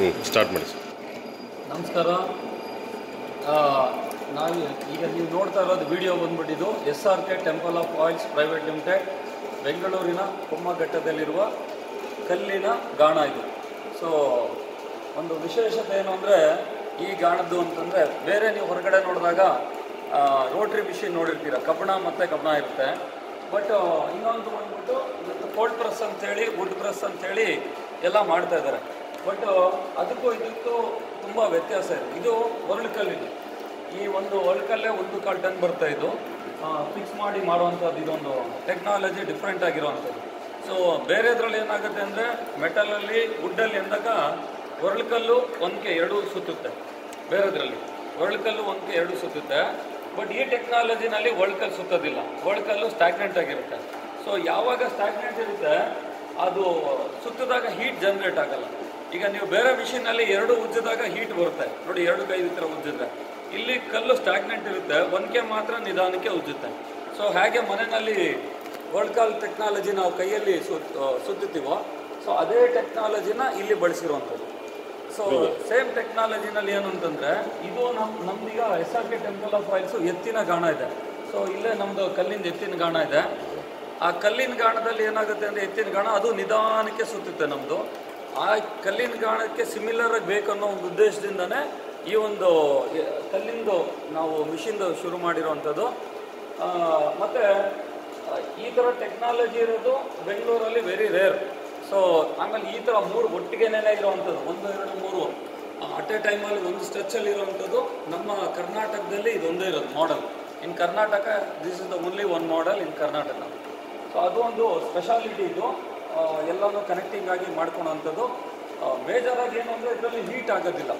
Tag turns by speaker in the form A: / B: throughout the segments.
A: ಹ್ಞೂ ಸ್ಟಾರ್ಟ್ ಮಾಡಿ. ಸರ್
B: ನಮಸ್ಕಾರ. ಆ, ನಾವು ಈಗ ನೀವು ನೋಡ್ತಾ ಇರೋದು video ಬಂದ್ಬಿಟ್ಟಿದ್ದು S R K temple of oils private limited ಬೆಂಗಳೂರಿನ ಕೊಮ್ಮಘಟ್ಟದಲ್ಲಿರುವ ಕಲ್ಲಿನ ಗಾಣ ಇದು. ಸೊ ಒಂದು ವಿಶೇಷತೆ ಏನು ಅಂದರೆ ಈ ಗಾಣದ್ದು ಅಂತಂದರೆ ಬೇರೆ ನೀವು ಹೊರಗಡೆ ನೋಡಿದಾಗ ರೋಟ್ರಿ ಮಿಷಿನ್ ನೋಡಿರ್ತೀರ. ಕಬ್ಬಣ ಮತ್ತು ಕಬ್ಬಣ ಇರುತ್ತೆ. ಬಟ್ ಇನ್ನೊಂದು ಬಂದ್ಬಿಟ್ಟು ಇವತ್ತು ಕೋಲ್ಡ್ ಪ್ರೆಸ್ ಅಂತೇಳಿ ವುಡ್ ಪ್ರೆಸ್ ಅಂತೇಳಿ ಎಲ್ಲ ಮಾಡ್ತಾ ಇದ್ದಾರೆ. ಬಟ್, ಅದಕ್ಕೂ ಇದಕ್ಕೂ ತುಂಬ ವ್ಯತ್ಯಾಸ ಇದೆ. ಇದು ಒರಳುಕಲ್ಲಿದೆ ಈ ಒಂದು ಒರಳುಕಲ್ಲೇ ಒಂದು ಕಾಲ್ ಟನ್ ಬರ್ತಾ ಇದು ಫಿಕ್ಸ್ ಮಾಡಿ ಮಾಡುವಂಥದ್ದು ಇದೊಂದು ಟೆಕ್ನಾಲಜಿ ಡಿಫ್ರೆಂಟ್ ಆಗಿರುವಂಥದ್ದು. ಸೊ ಬೇರೆದ್ರಲ್ಲಿ ಏನಾಗುತ್ತೆ ಅಂದರೆ ಮೆಟಲಲ್ಲಿ ವುಡ್ಡಲ್ಲಿ ಎಂದಾಗ ಒರಳುಕಲ್ಲು ಒಂದಕ್ಕೆ ಎರಡು ಸುತ್ತುತ್ತೆ. ಬೇರೆದ್ರಲ್ಲಿ. ಒರಳುಕಲ್ಲು ಒಂದಕ್ಕೆ ಎರಡು ಸುತ್ತುತ್ತೆ. ಬಟ್, ಈ ಟೆಕ್ನಾಲಜಿನಲ್ಲಿ ಒಳ್ಕಲ್ಲು ಸುತ್ತೋದಿಲ್ಲ. ಒಳ್ಕಲ್ಲು ಸ್ಟಾಗ್ನೆಂಟ್ ಆಗಿರುತ್ತೆ. ಸೊ ಯಾವಾಗ ಸ್ಟಾಗ್ನೆಂಟ್ ಇರುತ್ತೆ, ಅದು ಸುತ್ತಿದಾಗ ಹೀಟ್ ಜನ್ರೇಟ್ ಆಗಲ್ಲ. ಈಗ ನೀವು ಬೇರೆ ಮಿಷಿನಲ್ಲಿ ಎರಡು ಉಜ್ಜಿದಾಗ ಹೀಟ್ ಬರುತ್ತೆ. ನೋಡಿ ಎರಡು ಕೈ ಈ ಥರ ಉಜ್ಜಿದ್ರೆ. ಇಲ್ಲಿ ಕಲ್ಲು ಸ್ಟಾಗ್ನೆಂಟ್ ಇರುತ್ತೆ ಒಂದಕ್ಕೆ ಮಾತ್ರ ನಿಧಾನಕ್ಕೆ ಉಜ್ಜುತ್ತೆ. ಸೊ ಹಾಗೆ ಮನೆಯಲ್ಲಿ ವರ್ಲ್ಡ್ ಕಾಲ್ ಟೆಕ್ನಾಲಜಿ ನಾವು ಕೈಯಲ್ಲಿ ಸುತ್ ಸುತ್ತುತ್ತೀವೋ ಸೊ ಅದೇ ಟೆಕ್ನಾಲಜಿನ ಇಲ್ಲಿ ಬಳಸಿರುವಂಥದ್ದು. ಸೊ ಸೇಮ್ ಟೆಕ್ನಾಲಜಿನಲ್ಲಿ ಏನು ಅಂತಂದ್ರೆ ಇದು ನಮ್ ನಮ್ದೀಗ S R K temple of oils ಎತ್ತಿನ ಗಾಣ ಇದೆ. ಸೊ ಇಲ್ಲೇ ನಮ್ಮದು ಕಲ್ಲಿಂದ ಎತ್ತಿನ ಗಾಣ ಇದೆ. ಆ ಕಲ್ಲಿನ ಗಾಣದಲ್ಲಿ ಏನಾಗುತ್ತೆ ಅಂದರೆ ಎತ್ತಿನ ಗಾಣ ಅದು ನಿಧಾನಕ್ಕೆ ಸುತ್ತುತ್ತೆ ನಮ್ಮದು ಆ ಕಲ್ಲಿನ ಗಾಣಕ್ಕೆ ಸಿಮಿಲರ್ ಆಗಿ ಬೇಕನ್ನೋ ಒಂದು ಉದ್ದೇಶದಿಂದನೇ ಈ ಒಂದು ಕಲ್ಲಿಂದು ನಾವು ಮಿಷಿನ್ದು ಶುರು ಮಾಡಿರೋವಂಥದ್ದು. ಮತ್ತು ಈ ಥರ ಟೆಕ್ನಾಲಜಿ ಇರೋದು ಬೆಂಗಳೂರಲ್ಲಿ ವೆರಿ ರೇರ್ ಸೊ ಆಮೇಲೆ ಈ ಥರ ಮೂರು ಒಟ್ಟಿಗೆನೇ ಇರುವಂಥದ್ದು. ಒಂದು, ಎರಡು, ಮೂರು. ಅಟ್ ಎ ಟೈಮಲ್ಲಿ ಒಂದು ಸ್ಟ್ರೆಚ್ಚಲ್ಲಿ ಇರುವಂಥದ್ದು. ನಮ್ಮ ಕರ್ನಾಟಕದಲ್ಲಿ ಇದೊಂದೇ ಇರೋದು model in Karnataka this is the only one model in Karnataka so ಅದು ಒಂದು ಸ್ಪೆಷಾಲಿಟಿ ಇದು. ಎಲ್ಲನೂ ಕನೆಕ್ಟಿಂಗ್ ಆಗಿ ಮಾಡ್ಕೊಳೋವಂಥದ್ದು ಮೇಜರ್ ಆಗಿ ಏನು ಅಂದರೆ ಇದರಲ್ಲಿ ಹೀಟ್ ಆಗೋದಿಲ್ಲ.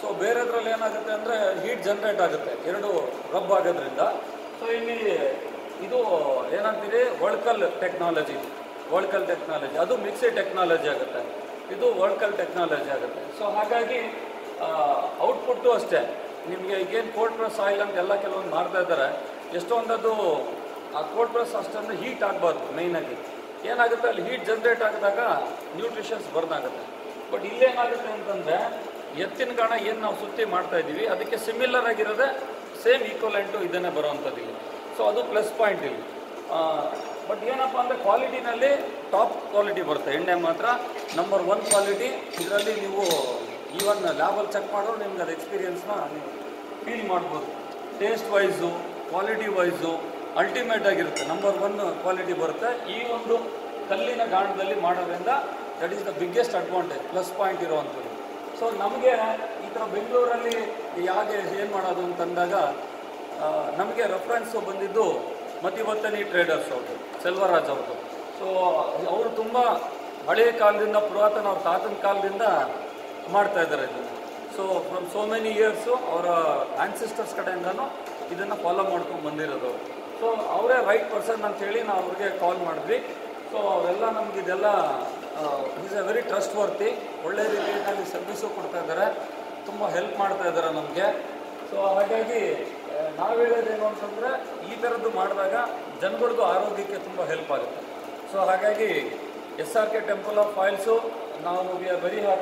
B: ಸೊ ಬೇರೆದ್ರಲ್ಲಿ ಏನಾಗುತ್ತೆ ಅಂದರೆ ಹೀಟ್ ಜನ್ರೇಟ್ ಆಗುತ್ತೆ. ಎರಡು ರಬ್ ಆಗೋದ್ರಿಂದ. ಸೊ ಇಲ್ಲಿ ಇದು ಏನಂತೀರಿ? ಒಳ್ಕಲ್ ಟೆಕ್ನಾಲಜಿ ಒಳ್ಕಲ್ ಟೆಕ್ನಾಲಜಿ ಅದು ಮಿಕ್ಸಿ ಟೆಕ್ನಾಲಜಿ ಆಗುತ್ತೆ. ಇದು ಒಳ್ಕಲ್ ಟೆಕ್ನಾಲಜಿ ಆಗುತ್ತೆ. ಸೊ ಹಾಗಾಗಿ ಔಟ್ಪುಟ್ಟು ಅಷ್ಟೇ. ನಿಮಗೆ ಈಗೇನು ಕೋಲ್ಡ್ ಪ್ರೆಸ್ ಆಯಿಲ್ ಅಂತ ಎಲ್ಲ ಕೆಲವೊಂದು ಮಾಡ್ತಾ ಇದ್ದಾರೆ. ಎಷ್ಟೊಂದದು, ಆ ಕೋಲ್ಡ್ ಪ್ರೆಸ್ ಅಷ್ಟೊಂದು ಹೀಟ್ ಆಗಬಾರ್ದು ಮೇಯ್ನಾಗಿ ಏನಾಗುತ್ತೆ? ಅಲ್ಲಿ ಹೀಟ್ ಜನ್ರೇಟ್ ಆಗಿದಾಗ ನ್ಯೂಟ್ರಿಷನ್ಸ್ ಬರ್ನ್ ಆಗುತ್ತೆ ಬಟ್ ಇಲ್ಲೇನಾಗುತ್ತೆ ಅಂತಂದರೆ, ಎತ್ತಿನ ಗಾಣ ಏನು ನಾವು ಸುತ್ತಿ ಮಾಡ್ತಾ ಇದ್ದೀವಿ, ಅದಕ್ಕೆ ಸಿಮಿಲರ್ ಆಗಿರೋದೇ ಸೇಮ್ ಈಕ್ವಲೆಂಟು ಇದನ್ನೇ ಬರೋವಂಥದ್ದು ಇಲ್ಲಿ. ಸೊ ಅದು ಪ್ಲಸ್ ಪಾಯಿಂಟ್ ಇಲ್ಲಿ. ಬಟ್ ಏನಪ್ಪ ಅಂದರೆ ಕ್ವಾಲಿಟಿನಲ್ಲಿ ಟಾಪ್ ಕ್ವಾಲಿಟಿ ಬರುತ್ತೆ. ಎಣ್ಣೆ ಮಾತ್ರ ನಂಬರ್ ಒನ್ ಕ್ವಾಲಿಟಿ ಇದರಲ್ಲಿ ನೀವು ಈವನ್ ಲ್ಯಾಬಲ್ಲಿ ಚೆಕ್ ಮಾಡೋರು ನಿಮ್ಗೆ ಅದು ಎಕ್ಸ್ಪೀರಿಯನ್ಸ್ನ ನೀವು ಫೀಲ್ ಮಾಡ್ಬೋದು. Taste wise quality wise ultimate ಆಗಿರುತ್ತೆ. ನಂಬರ್ ಒನ್ ಕ್ವಾಲಿಟಿ ಬರುತ್ತೆ. ಈ ಒಂದು ಕಲ್ಲಿನ ಗಾಣದಲ್ಲಿ ಮಾಡೋದ್ರಿಂದ that is the biggest advantage plus point ಇರುವಂಥದ್ದು ಸೊ ನಮಗೆ ಈ ಥರ ಬೆಂಗಳೂರಲ್ಲಿ ಯಾಕೆ ಏನು ಮಾಡೋದು ಅಂತಂದಾಗ ನಮಗೆ ರೆಫರೆನ್ಸು ಬಂದಿದ್ದು ಮತಿವರ್ತನಿ ಟ್ರೇಡರ್ಸ್ ಅವರು, ಸೆಲ್ವರಾಜ್ ಅವರು. ಸೊ ಅವರು ತುಂಬ ಹಳೆಯ ಕಾಲದಿಂದ, ಪುರಾತನ ಅವ್ರ ತಾತನ ಕಾಲದಿಂದ ಮಾಡ್ತಾ ಇದ್ದಾರೆ ಇದನ್ನು. So from so many years ಅವರ ಆ್ಯನ್ಸಿಸ್ಟರ್ಸ್ ಕಡೆಯಿಂದನೂ ಇದನ್ನು ಫಾಲೋ ಮಾಡ್ಕೊಂಡು ಬಂದಿರೋದು ಸೊ ಅವರೇ ರೈಟ್ ಪರ್ಸನ್ ಅಂತೇಳಿ ನಾವು ಅವ್ರಿಗೆ ಕಾಲ್ ಮಾಡಿದ್ವಿ. ಸೊ ಅವರೆಲ್ಲ ನಮ್ಗೆ ಇದೆಲ್ಲ is a very trustworthy ಒಳ್ಳೆ ರೀತಿಯಲ್ಲಿ ಸರ್ವಿಸು ಕೊಡ್ತಾ ಇದ್ದಾರೆ. ತುಂಬ ಹೆಲ್ಪ್ ಮಾಡ್ತಾ ಇದ್ದಾರೆ ನಮಗೆ. ಸೊ ಹಾಗಾಗಿ ನಾವು ಹೇಳೋದೇನು ಅಂತಂದರೆ, ಈ ಥರದ್ದು ಮಾಡಿದಾಗ ಜನಗಳದ್ದು ಆರೋಗ್ಯಕ್ಕೆ ತುಂಬ ಹೆಲ್ಪ್ ಆಗುತ್ತೆ. ಸೊ ಹಾಗಾಗಿ S R K temple of oils ನಾವು ವಿ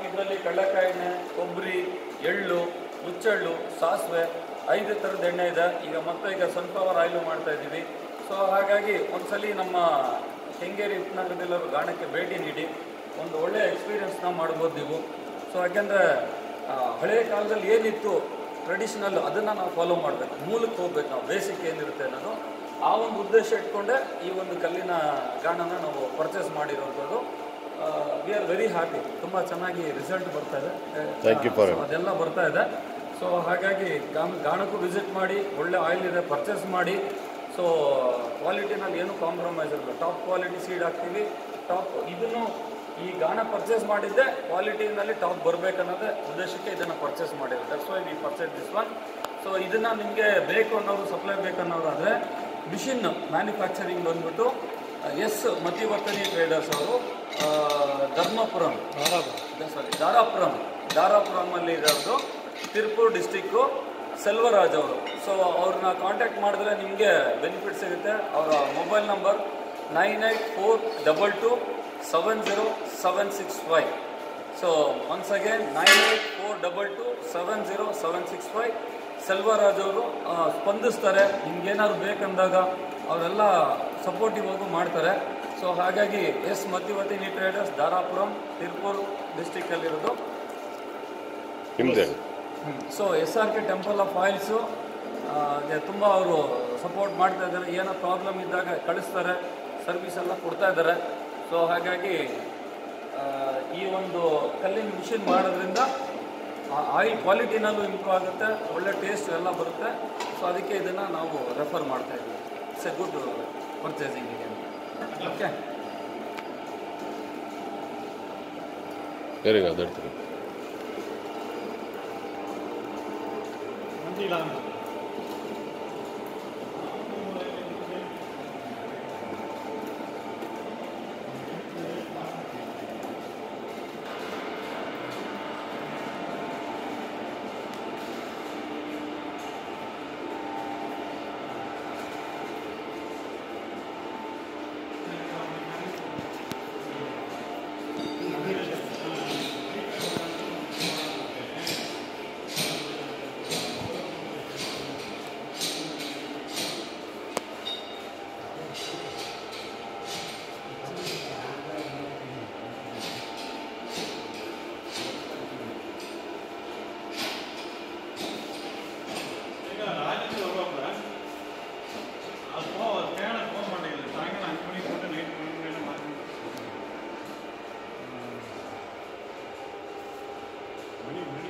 B: ಇದರಲ್ಲಿ ಕಡಲೆಕಾಯಿ ಕೊಬ್ಬರಿ, ಎಳ್ಳು ಹುಚ್ಚೆಳ್ಳು ಸಾಸಿವೆ ಐದು ಥರದ ಎಣ್ಣೆ ಇದೆ. ಈಗ ಮತ್ತೆ ಈಗ ಸನ್ಫ್ಲವರ್ ಆಯಿಲು ಮಾಡ್ತಾ ಇದ್ದೀವಿ. ಸೊ ಹಾಗಾಗಿ ಒಂದ್ಸಲಿ ನಮ್ಮ ಕೆಂಗೇರಿ ಉಪನಗರದಲ್ಲಿರೋ ಗಾಣಕ್ಕೆ ಭೇಟಿ ನೀಡಿ. ಒಂದು ಒಳ್ಳೆಯ ಎಕ್ಸ್ಪೀರಿಯನ್ಸ್ನ ಮಾಡ್ಬೋದು ನೀವು. ಸೊ ಯಾಕೆಂದರೆ ಹಳೆಯ ಕಾಲದಲ್ಲಿ ಏನಿತ್ತು ಟ್ರೆಡಿಷನಲ್ ಅದನ್ನು ನಾವು ಫಾಲೋ ಮಾಡಬೇಕು. ಮೂಲಕ್ಕೆ ಹೋಗ್ಬೇಕು ನಾವು. ಬೇಸಿಕ್ ಏನಿರುತ್ತೆ ಅನ್ನೋದು. ಆ ಒಂದು ಉದ್ದೇಶ ಇಟ್ಕೊಂಡೆ ಈ ಒಂದು ಕಲ್ಲಿನ ಗಾಣನ ನಾವು ಪರ್ಚೇಸ್ ಮಾಡಿರೋವಂಥದ್ದು ವಿ ಆರ್ ವೆರಿ ಹ್ಯಾಪಿ ತುಂಬ ಚೆನ್ನಾಗಿ ರಿಸಲ್ಟ್ ಬರ್ತಾ ಇದೆ. ಅದೆಲ್ಲ ಬರ್ತಾ ಇದೆ. ಸೊ ಹಾಗಾಗಿ ಗಮ್ ಗಾಣಕ್ಕೂ ವಿಸಿಟ್ ಮಾಡಿ ಒಳ್ಳೆ ಆಯಿಲ್ ಇದೆ ಪರ್ಚೇಸ್ ಮಾಡಿ. ಸೊ ಕ್ವಾಲಿಟಿನಲ್ಲಿ ಏನು ಕಾಂಪ್ರಮೈಸ್ ಇರಲ್ಲ ಟಾಪ್ ಕ್ವಾಲಿಟಿ ಸೀಡ್ ಹಾಕ್ತೀವಿ. ಟಾಪ್ ಇದನ್ನು ಈ ಗಾಣ ಪರ್ಚೇಸ್ ಮಾಡಿದ್ದೆ ಕ್ವಾಲಿಟಿನಲ್ಲಿ ಟಾಪ್ ಬರಬೇಕನ್ನೋದೇ ಉದ್ದೇಶಕ್ಕೆ ಇದನ್ನು ಪರ್ಚೇಸ್ ಮಾಡಿರೋದು. That's why we purchase this one so ಇದನ್ನು ನಿಮಗೆ ಬೇಕು ಅನ್ನೋರು ಸಪ್ಲೈ ಬೇಕನ್ನೋರಾದರೆ ಮಿಷಿನ್ ಮ್ಯಾನುಫ್ಯಾಕ್ಚರಿಂಗ್ ಬಂದ್ಬಿಟ್ಟು ಎಸ್ ಮತಿವರ್ತನಿ ಟ್ರೇಡರ್ಸ್ ಅವರು ಧರ್ಮಪುರಂ. ಸಾರಿ ದಾರಾಪುರಂ ಅಲ್ಲಿ ಇರೋದು ತಿರುಪೂರ್ ಡಿಸ್ಟಿಕ್ಕು ಸೆಲ್ವರಾಜ್ ಅವರು. ಸೊ ಅವ್ರನ್ನ ಕಾಂಟ್ಯಾಕ್ಟ್ ಮಾಡಿದ್ರೆ ನಿಮಗೆ ಬೆನಿಫಿಟ್ ಸಿಗುತ್ತೆ. ಅವರ mobile number nine eight four double two seven zero seven six five so once again nine eight four double two seven zero seven six five Selvaraj ಅವರು ಸ್ಪಂದಿಸ್ತಾರೆ. ನಿಮ್ಗೇನಾದ್ರು ಬೇಕಂದಾಗ ಅವರೆಲ್ಲ ಸಪೋರ್ಟಿವ್ ಆಗು ಮಾಡ್ತಾರೆ. ಸೊ ಹಾಗಾಗಿ ಎಸ್ ಮತಿವತಿ ನೀ traders Dharapuram, Tirupur
A: ಡಿಸ್ಟಿಕ್ಕಲ್ಲಿರೋದು
B: so S R K temple of oils ತುಂಬ ಅವರು support ಮಾಡ್ತಾ ಇದ್ದಾರೆ. ಏನೋ ಪ್ರಾಬ್ಲಮ್ ಇದ್ದಾಗ ಕಳಿಸ್ತಾರೆ. ಸರ್ವಿಸ್ ಎಲ್ಲ ಕೊಡ್ತಾ ಇದ್ದಾರೆ. ಸೊ ಹಾಗಾಗಿ ಈ ಒಂದು ಕಲ್ಲಿನ ಮಿಷಿನ್ ಮಾಡೋದ್ರಿಂದ ಆಯಿಲ್ ಕ್ವಾಲಿಟಿನಲ್ಲೂ ಇಂಪ್ರೂವ್ ಆಗುತ್ತೆ. ಒಳ್ಳೆ ಟೇಸ್ಟ್ ಎಲ್ಲ ಬರುತ್ತೆ. ಸೊ ಅದಕ್ಕೆ ಇದನ್ನು ನಾವು ರೆಫರ್ ಮಾಡ್ತಾ ಇದ್ದೀವಿ. ಇಟ್ಸ್ ಎ ಗುಡ್ ಇದೆ ಓಕೆ
A: ಯಾರಿಗೆ ಅದಾಡ್ತಾರೆ
C: ที่ We need